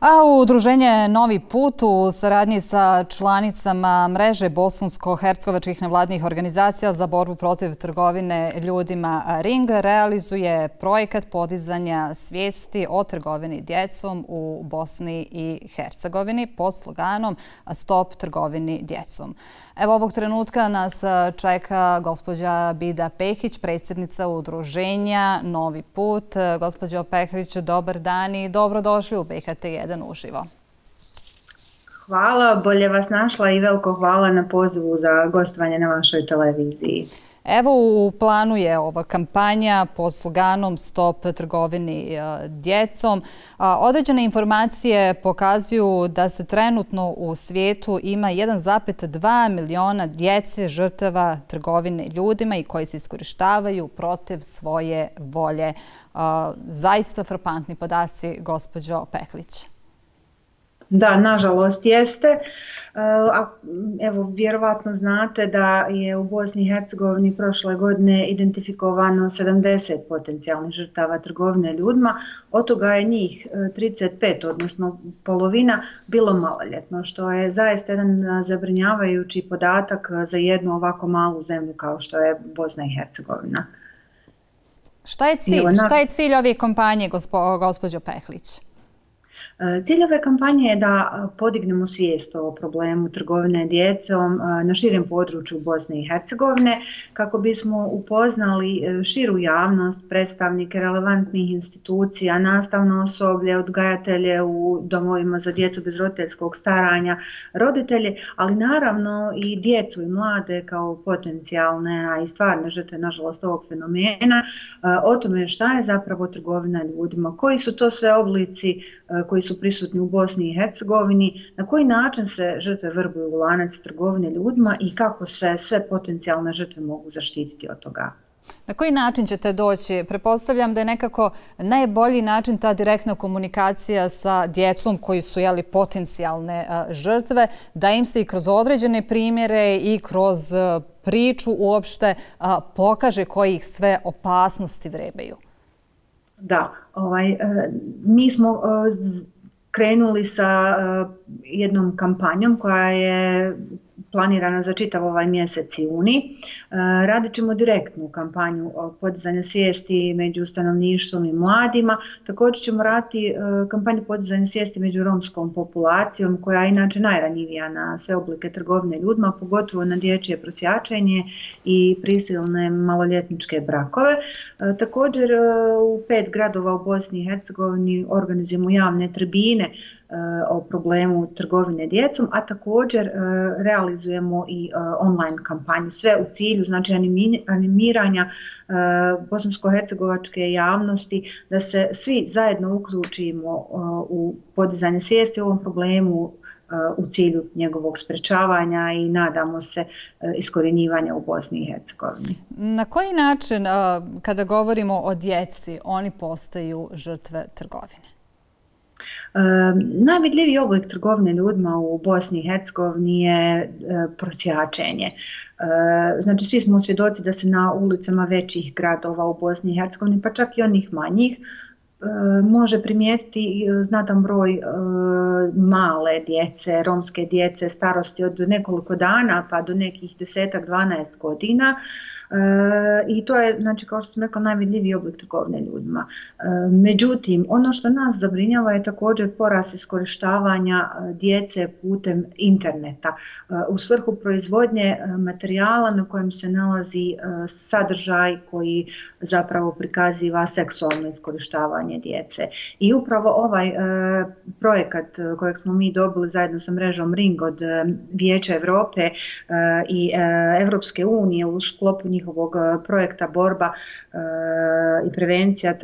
A u udruženje Novi put u saradnji sa članicama mreže bosansko-hercegovačkih nevladnih organizacija za borbu protiv trgovine ljudima Ring realizuje projekat podizanja svijesti o trgovini djecom u Bosni i Hercegovini pod sloganom Stop trgovini djecom. Evo ovog trenutka nas čeka gospođa Bida Pehić, predsjednica udruženja Novi put. Gospođo Pehić, dobar dan i dobrodošli u BHT1 uživo. Hvala, bolje vas našla i veliko hvala na pozivu za gostovanje na vašoj televiziji. Evo u planu je ova kampanja pod sloganom Stop trgovini e, djecom. Određene informacije pokazuju da se trenutno u svijetu ima 1,2 miliona djece žrtava trgovine ljudima i koji se iskorištavaju protiv svoje volje. Zaista frapantni podaci, gospođo Peklić. Da, nažalost jeste. A, evo, vjerovatno znate da je u Bosni i Hercegovini prošle godine identifikovano 70 potencijalnih žrtava trgovine ljudima. Od toga je njih 35, e, odnosno polovina, bilo maloljetno, što je zaista jedan zabrinjavajući podatak za jednu ovako malu zemlju kao što je Bosna i Hercegovina. Šta je cilj, Šta je cilj ove kompanije, gospođo Pehlić? Eh, cilj ove kampanje je da eh, podignemo svijest o problemu trgovine djecom eh, na širem području Bosne i Hercegovine kako bismo upoznali širu javnost, predstavnike relevantnih institucija, nastavno osoblje, odgajatelje u domovima za djecu bez roditeljskog staranja, roditelje, ali naravno i djecu i mlade kao potencijalne, a i stvarne žrtve, nažalost, ovog fenomena, o tome šta je zapravo trgovina ljudima, koji su to sve oblici koji su prisutni u Bosni i Hercegovini, na koji način se žrtve vrbuju u lanac trgovine ljudima i kako se sve potencijalne žrtve mogu zaštititi od toga. Na koji način ćete doći? Prepostavljam da je nekako najbolji način ta direktna komunikacija sa djecom koji su jeli, potencijalne žrtve, da im se i kroz određene primjere i kroz priču uopšte pokaže koji ih sve opasnosti vrebaju. Da, ovaj, e, mi smo e, krenuli sa eh, jednom kampanjom koja je planirana za čitav ovaj mjesec i juni. E, radit ćemo direktnu kampanju podizanja svijesti među stanovništvom i mladima. Također ćemo raditi e, kampanju podizanja svijesti među romskom populacijom koja je inače najranjivija na sve oblike trgovine ljudima, pogotovo na dječje prosjačenje i prisilne maloljetničke brakove. E, također u pet gradova u Bosni i Hercegovini organizujemo javne tribine o problemu trgovine djecom, a također e, realizujemo i e, online kampanju, sve u cilju znači animiranja e, bosansko-hercegovačke javnosti, da se svi zajedno uključimo e, u podizanje svijesti o ovom problemu e, u cilju njegovog sprečavanja i nadamo se e, iskorjenjivanja u Bosni i Hercegovini. Na koji način, kada govorimo o djeci, oni postaju žrtve trgovine? Najvidljiviji oblik trgovine ljudima u Bosni i Hercegovini je e, prosjačenje. E, znači, svi smo svjedoci da se na ulicama većih gradova u Bosni i Hercegovini, pa čak i onih manjih, e, može primijetiti znatan broj male djece, romske djece, starosti od nekoliko dana pa do nekih desetak, 12 godina, i to je, znači, kao što sam rekla, najvidljiviji oblik trgovine ljudima. E, međutim, ono što nas zabrinjava je također porast iskorištavanja e, djece putem interneta e, u svrhu proizvodnje e, materijala na kojem se nalazi e, sadržaj koji zapravo prikaziva seksualno iskorištavanje djece. I upravo ovaj projekat kojeg smo mi dobili zajedno sa mrežom Ring od Vijeća Evrope i Evropske unije u sklopu njihovog e, projekta borba e, i prevencija e,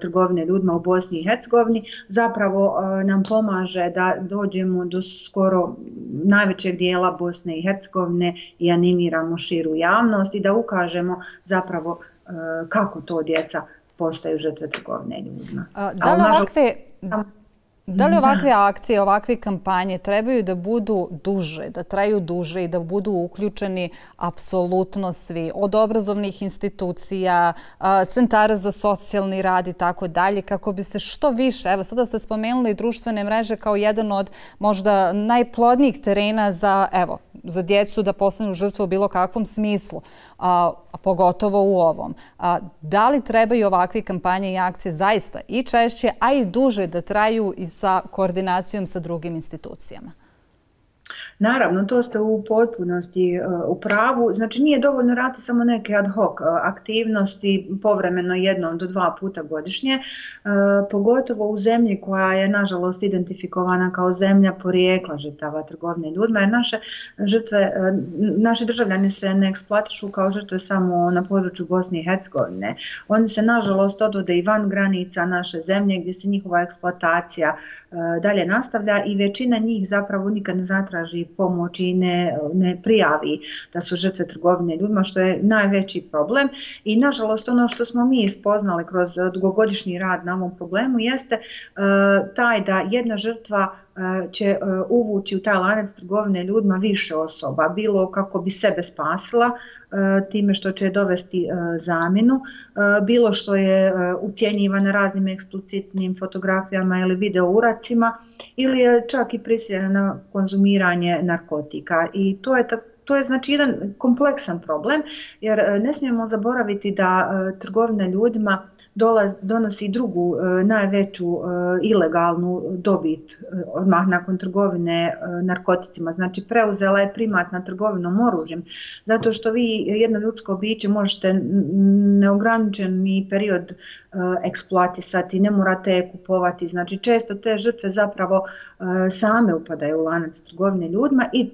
trgovine ljudima u Bosni i Hercegovini zapravo nam pomaže da dođemo do skoro najvećeg dijela Bosne i Hercegovine i animiramo širu javnost i da ukažemo zapravo kako to djeca postaju žrtve trgovine ljudima. Da li ovakve... Da li ovakve akcije, ovakve kampanje trebaju da budu duže, da traju duže i da budu uključeni apsolutno svi, od obrazovnih institucija, centara za socijalni rad i tako dalje, kako bi se što više, evo sada ste spomenuli društvene mreže kao jedan od možda najplodnijih terena za, evo, za djecu da postanu žrtvu u bilo kakvom smislu, a pogotovo u ovom. Da li trebaju ovakve kampanje i akcije zaista i češće, a i duže da traju i sa koordinacijom sa drugim institucijama? Naravno, to ste u potpunosti e, u pravu. Znači, nije dovoljno raditi samo neke ad hoc e, aktivnosti povremeno jednom do dva puta godišnje, e, pogotovo u zemlji koja je, nažalost, identifikovana kao zemlja porijekla žrtava trgovine ljudima, jer naše žrtve, naši državljani se ne eksploatišu kao žrtve samo na području Bosne i Hercegovine. Oni se, nažalost, odvode i van granica naše zemlje gdje se njihova eksploatacija dalje nastavlja i većina njih zapravo nikad ne zatraži pomoć i ne, ne prijavi da su žrtve trgovine ljudima, što je najveći problem. I nažalost ono što smo mi ispoznali kroz dugogodišnji rad na ovom problemu jeste uh, taj da jedna žrtva uh, E, će e, uvući u taj lanac trgovine ljudima više osoba, bilo kako bi sebe spasila, e, time što će dovesti zamjenu, bilo što je ucjenjivana raznim eksplicitnim fotografijama ili video uracima ili je čak i prisiljena na konzumiranje narkotika. I to je tako To je znači jedan kompleksan problem jer ne smijemo zaboraviti da trgovina ljudima dolaz, donosi drugu e, najveću e, ilegalnu dobit e, odmah nakon trgovine e, narkoticima. Znači preuzela je primat na trgovinom oružjem zato što vi jedno ljudsko biće možete neograničeni period Eh, eksploatisati, ne morate kupovati. Znači često te žrtve zapravo eh, same upadaju u lanac trgovine ljudima i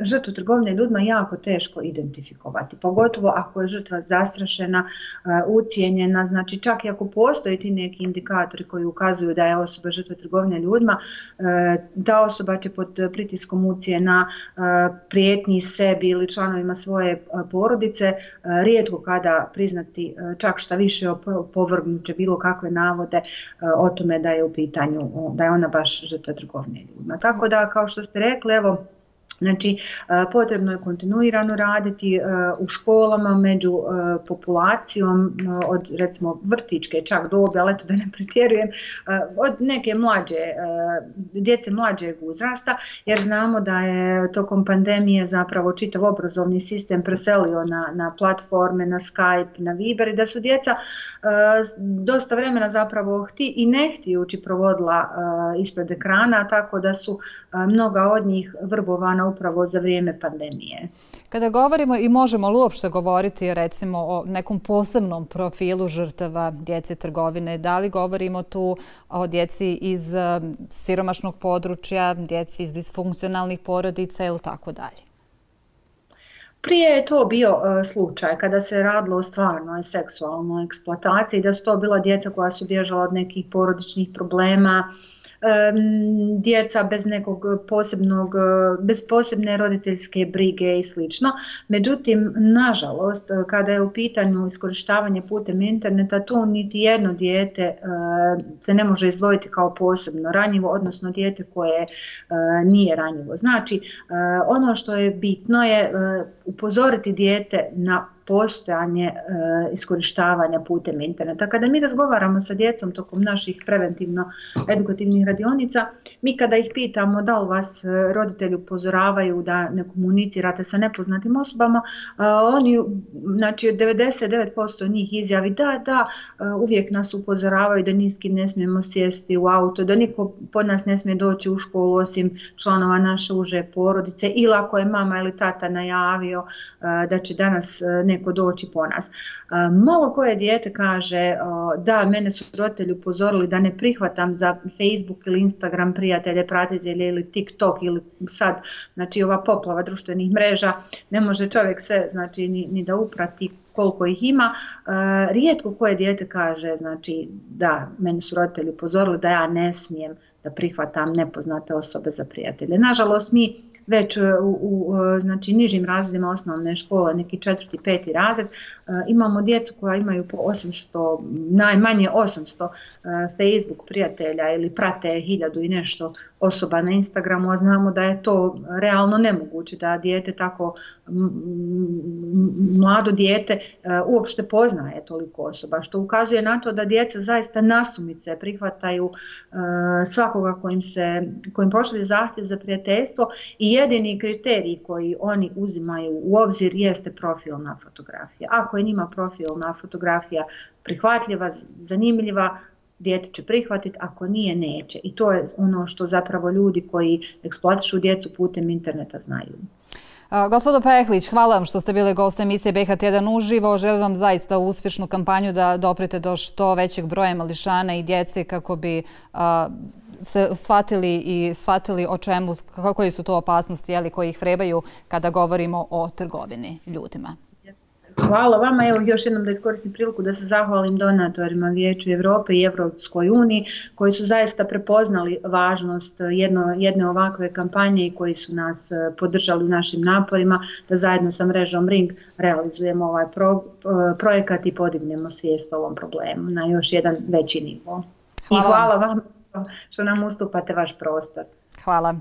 žrtvu trgovine ljudima jako teško identifikovati. Pogotovo ako je žrtva zastrašena, eh, ucijenjena, znači čak i ako postoje ti neki indikatori koji ukazuju da je osoba žrtva trgovine ljudima, ta osoba će pod pritiskom ucijena prijetnji sebi ili članovima svoje porodice rijetko kada priznati čak šta više opovrgnuće bilo kakve navode e, o tome da je u pitanju, da je ona baš žrtva trgovine ljudima. Tako da, kao što ste rekli, evo, Znači, e, potrebno je kontinuirano raditi e, u školama među e, populacijom od recimo vrtičke čak dobe, ali eto da ne pretjerujem, od neke mlađe, djece mlađeg uzrasta, jer znamo da je tokom pandemije zapravo čitav obrazovni sistem preselio na, na platforme, na Skype, na Viber i da su djeca dosta vremena zapravo hti i ne htijući provodila ispred ekrana, tako da su mnoga od njih vrbovana upravo za vrijeme pandemije. Kada govorimo i možemo li uopšte govoriti recimo o nekom posebnom profilu žrtava djece trgovine, da li govorimo tu o djeci iz um, siromašnog područja, djeci iz disfunkcionalnih porodica ili tako dalje? Prije je to bio uh, slučaj kada se radilo o stvarnoj seksualnoj eksploataciji, da su to bila djeca koja su bježala od nekih porodičnih problema, djeca bez nekog posebnog, e, bez posebne roditeljske brige i slično. Međutim, nažalost, e, kada je u pitanju iskorištavanje putem interneta, tu niti jedno dijete e, se ne može izdvojiti kao posebno ranjivo, odnosno dijete koje nije ranjivo. Znači, ono što je bitno je upozoriti dijete na postojanje e, iskorištavanja putem interneta. Kada mi razgovaramo sa djecom tokom naših preventivno-edukativnih radionica, mi kada ih pitamo da li vas e, roditelji upozoravaju da ne komunicirate sa nepoznatim osobama, e, oni, znači 99% njih izjavi da, da, e, uvijek nas upozoravaju da niski ne smijemo sjesti u auto, da niko pod nas ne smije doći u školu osim članova naše uže porodice ili ako je mama ili tata najavio e, da će danas e, neko doći po nas. Malo koje dijete kaže da mene su roditelji upozorili da ne prihvatam za Facebook ili Instagram prijatelje, pratitelje ili TikTok ili sad znači ova poplava društvenih mreža ne može čovjek sve znači ni, ni da uprati koliko ih ima. Rijetko koje dijete kaže znači da mene su roditelji upozorili da ja ne smijem da prihvatam nepoznate osobe za prijatelje. Nažalost mi već e, u, u e, znači, nižim razredima osnovne škole, neki četvrti, peti razred, e, imamo djecu koja imaju po 800, najmanje 800 Facebook prijatelja ili prate hiljadu i nešto osoba na Instagramu, a znamo da je to realno nemoguće da dijete tako mlado dijete e, uopšte poznaje toliko osoba, što ukazuje na to da djeca zaista nasumice prihvataju e, svakoga kojim se kojim pošli zahtjev za prijateljstvo i jedini kriterij koji oni uzimaju u obzir jeste profilna fotografija. Ako je njima profilna fotografija prihvatljiva, zanimljiva, dijete će prihvatiti, ako nije, neće. I to je ono što zapravo ljudi koji eksploatišu djecu putem interneta znaju. Gospodo Pehlić, hvala vam što ste bili gost emisije BH1 uživo. Želim vam zaista uspješnu kampanju da doprete do što većeg broja mališana i djece kako bi se shvatili i shvatili o čemu, koji su to opasnosti koji ih vrebaju kada govorimo o trgovini ljudima. Hvala vama. Evo još jednom da iskoristim priliku da se zahvalim donatorima Vijeću Evrope i Evropskoj uniji koji su zaista prepoznali važnost jedno, jedne ovakve kampanje i koji su nas eh, podržali u našim naporima da zajedno sa mrežom Ring realizujemo ovaj pro, eh, projekat i podignemo svijest o ovom problemu na još jedan veći nivo. Hvala I hvala vam što nam ustupate vaš prostor. Hvala.